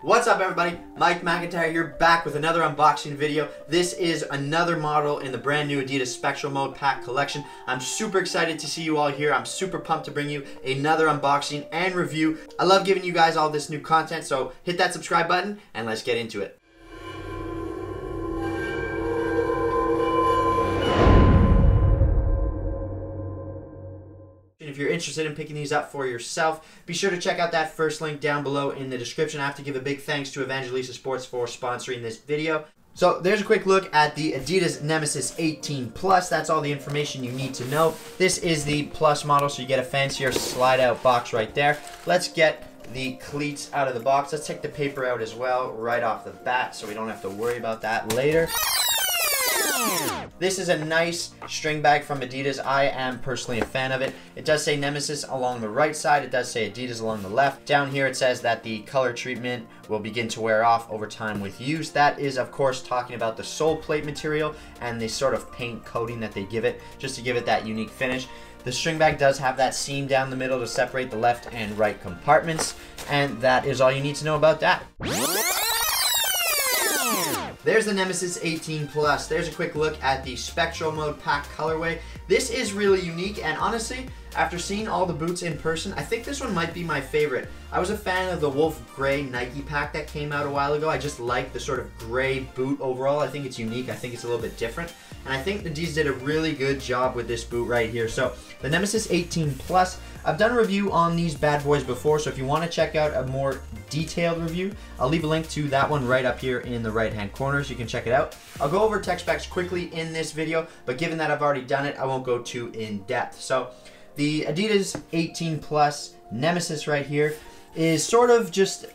What's up everybody? Mike McIntyre here back with another unboxing video. This is another model in the brand new Adidas Spectral Mode Pack collection. I'm super excited to see you all here. I'm super pumped to bring you another unboxing and review. I love giving you guys all this new content, so hit that subscribe button and let's get into it. You're interested in picking these up for yourself, be sure to check out that first link down below in the description. I have to give a big thanks to Evangelista Sports for sponsoring this video. So there's a quick look at the Adidas Nemeziz 18 Plus. That's all the information you need to know. This is the Plus model, so you get a fancier slide out box right there. Let's get the cleats out of the box. Let's take the paper out as well right off the bat so we don't have to worry about that later. This is a nice string bag from Adidas. I am personally a fan of it. It does say Nemeziz along the right side. It does say Adidas along the left. Down here it says that the color treatment will begin to wear off over time with use. That is of course talking about the sole plate material and the sort of paint coating that they give it just to give it that unique finish. The string bag does have that seam down the middle to separate the left and right compartments and that is all you need to know about that. There's the Nemeziz 18 Plus. There's a quick look at the Spectral Mode Pack colorway. This is really unique and honestly, after seeing all the boots in person, I think this one might be my favorite. I was a fan of the Wolf Gray Nike pack that came out a while ago. I just like the sort of gray boot overall. I think it's unique. I think it's a little bit different. And I think the D's did a really good job with this boot right here. So the Nemeziz 18 Plus, I've done a review on these bad boys before, so if you want to check out a more detailed review, I'll leave a link to that one right up here in the right hand corner so you can check it out. I'll go over tech specs quickly in this video, but given that I've already done it, I won't go too in depth. So the Adidas 18 Plus Nemeziz right here is sort of just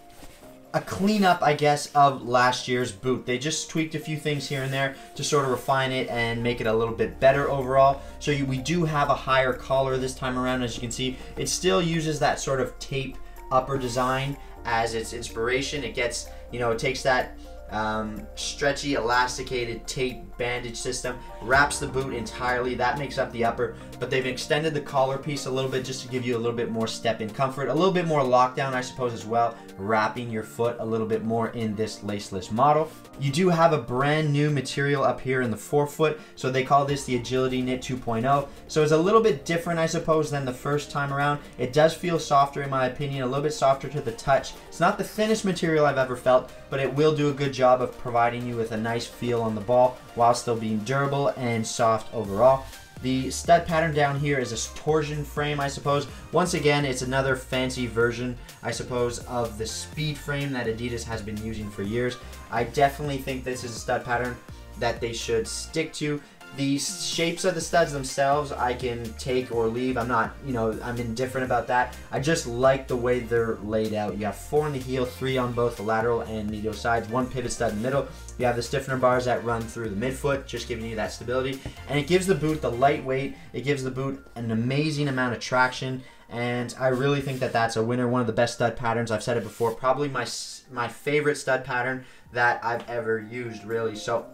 a cleanup, I guess, of last year's boot. They just tweaked a few things here and there to sort of refine it and make it a little bit better overall. So you, we do have a higher collar this time around, as you can see. It still uses that sort of tape upper design as its inspiration. It gets, you know, it takes that um, stretchy, elasticated tape bandage system, wraps the boot entirely. That makes up the upper, but they've extended the collar piece a little bit just to give you a little bit more step in comfort, a little bit more lockdown, I suppose, as well, wrapping your foot a little bit more in this laceless model. You do have a brand new material up here in the forefoot, so they call this the Agility Knit 2.0. So it's a little bit different, I suppose, than the first time around. It does feel softer, in my opinion, a little bit softer to the touch. It's not the thinnest material I've ever felt, but it will do a good job of providing you with a nice feel on the ball while still being durable and soft overall. The stud pattern down here is a torsion frame, I suppose. Once again, it's another fancy version, I suppose, of the speed frame that Adidas has been using for years. I definitely think this is a stud pattern that they should stick to. The shapes of the studs themselves, I can take or leave. I'm not, you know, I'm indifferent about that. I just like the way they're laid out. You have four in the heel, three on both the lateral and medial sides, one pivot stud in the middle. You have the stiffener bars that run through the midfoot, just giving you that stability. And it gives the boot the lightweight. It gives the boot an amazing amount of traction. And I really think that that's a winner. One of the best stud patterns. I've said it before. Probably my my favorite stud pattern that I've ever used, really. So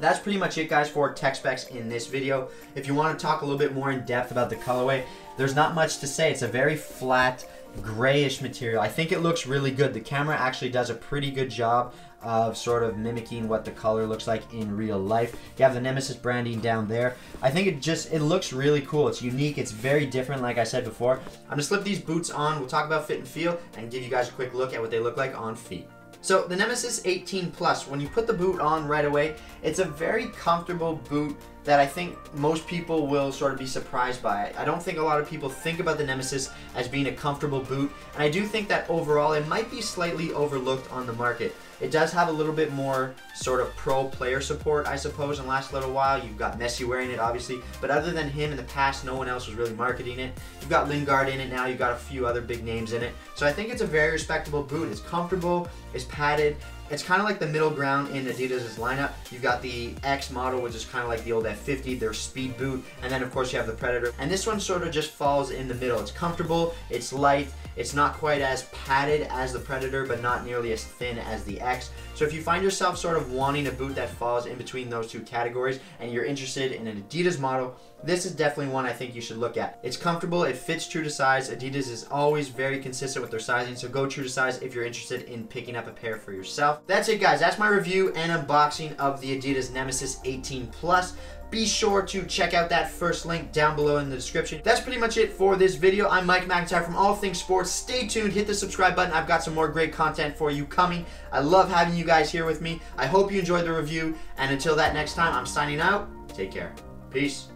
that's pretty much it guys for tech specs in this video. If you want to talk a little bit more in depth about the colorway, there's not much to say. It's a very flat grayish material. I think it looks really good. The camera actually does a pretty good job of sort of mimicking what the color looks like in real life. You have the Nemeziz branding down there. I think it just, it looks really cool. It's unique. It's very different, like I said before. I'm going to slip these boots on. We'll talk about fit and feel and give you guys a quick look at what they look like on feet. So the Nemeziz 18 Plus, when you put the boot on right away, it's a very comfortable boot that I think most people will sort of be surprised by. I don't think a lot of people think about the Nemeziz as being a comfortable boot, and I do think that overall it might be slightly overlooked on the market. It does have a little bit more sort of pro player support, I suppose, in the last little while. You've got Messi wearing it, obviously, but other than him in the past, no one else was really marketing it. You've got Lingard in it now. You've got a few other big names in it. So I think it's a very respectable boot. It's comfortable, it's padded, it's kind of like the middle ground in Adidas' lineup. You've got the X model, which is kind of like the old F50, their speed boot, and then of course you have the Predator. And this one sort of just falls in the middle. It's comfortable, it's light, It's not quite as padded as the Predator, but not nearly as thin as the X. So if you find yourself sort of wanting a boot that falls in between those two categories and you're interested in an Adidas model, this is definitely one I think you should look at. It's comfortable, it fits true to size. Adidas is always very consistent with their sizing, so go true to size if you're interested in picking up a pair for yourself. That's it guys, that's my review and unboxing of the Adidas Nemeziz 18 Plus be sure to check out that first link down below in the description. That's pretty much it for this video. I'm Mike McIntyre from All Things Sports. Stay tuned, hit the subscribe button. I've got some more great content for you coming. I love having you guys here with me. I hope you enjoyed the review, and until that next time, I'm signing out. Take care. Peace.